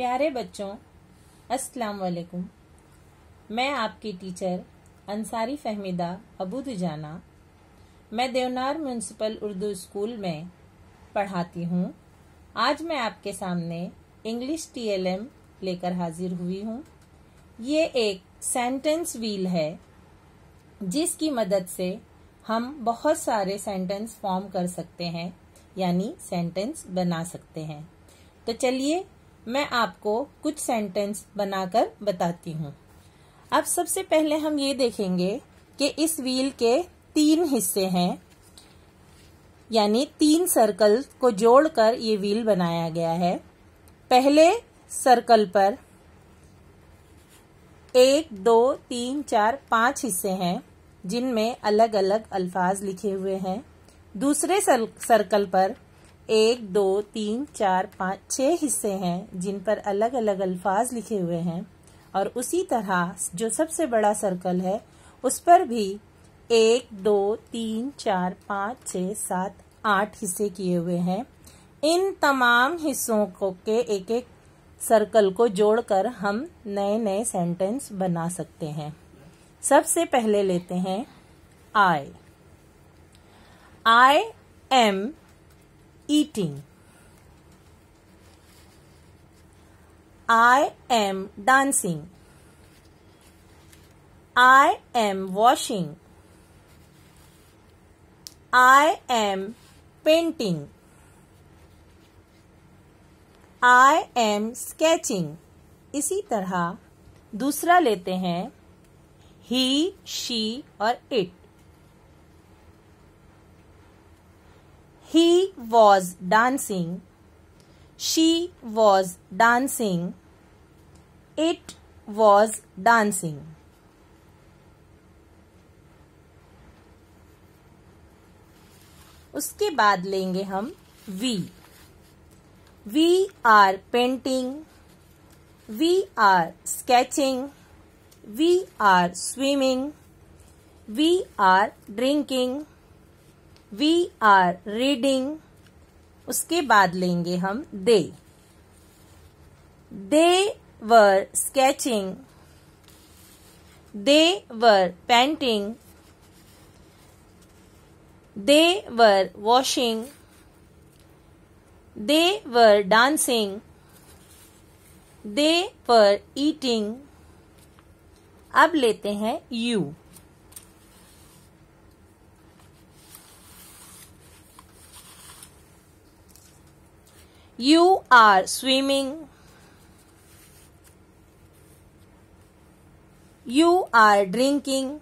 प्यारे बच्चों, अस्सलाम वालेकुम मैं आपकी टीचर अंसारी फहमीदा अबू दुजाना। मैं देवनार म्यूनसिपल उर्दू स्कूल में पढ़ाती हूँ। आज मैं आपके सामने इंग्लिश टीएलएम लेकर हाजिर हुई हूँ। ये एक सेंटेंस व्हील है, जिसकी मदद से हम बहुत सारे सेंटेंस फॉर्म कर सकते हैं, यानी सेंटेंस बना सकते हैं। तो चलिए मैं आपको कुछ सेंटेंस बनाकर बताती हूँ। अब सबसे पहले हम ये देखेंगे कि इस व्हील के तीन हिस्से हैं, यानी तीन सर्कल को जोड़कर ये व्हील बनाया गया है। पहले सर्कल पर एक, दो, तीन, चार, पाँच हिस्से हैं, जिनमें अलग अलग अल्फाज लिखे हुए हैं। दूसरे सर्कल पर एक, दो, तीन, चार, पाँच छः हिस्से हैं, जिन पर अलग अलग अल्फाज लिखे हुए हैं। और उसी तरह जो सबसे बड़ा सर्कल है, उस पर भी एक, दो, तीन, चार, पाँच छ सात, आठ हिस्से किए हुए हैं। इन तमाम हिस्सों को के एक एक सर्कल को जोड़कर हम नए नए सेंटेंस बना सकते हैं। सबसे पहले लेते हैं I I am eating. I am dancing. I am washing. I am painting. I am sketching. इसी तरह दूसरा लेते हैं ही शी और it He was dancing. She was dancing. It was dancing. उसके बाद लेंगे हम we we are painting we are sketching we are swimming we are drinking we are reading उसके बाद लेंगे हम they they were sketching they were painting they were washing they were dancing they were eating अब लेते हैं you You are swimming. You are drinking.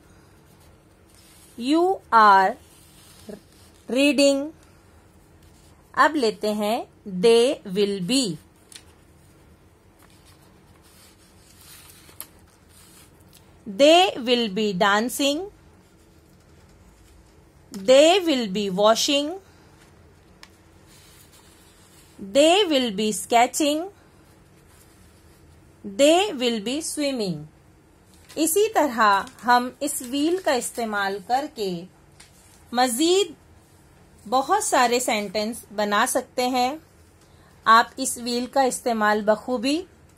You are reading. अब लेते हैं they will be they will be dancing they will be washing They will be sketching. They will be swimming. इसी तरह हम इस व्हील का इस्तेमाल करके मजीद बहुत सारे सेंटेंस बना सकते हैं आप इस व्हील का इस्तेमाल बखूबी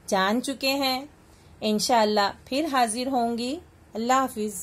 जान चुके हैं इनशाला फिर हाजिर होंगी अल्लाह हाफिज़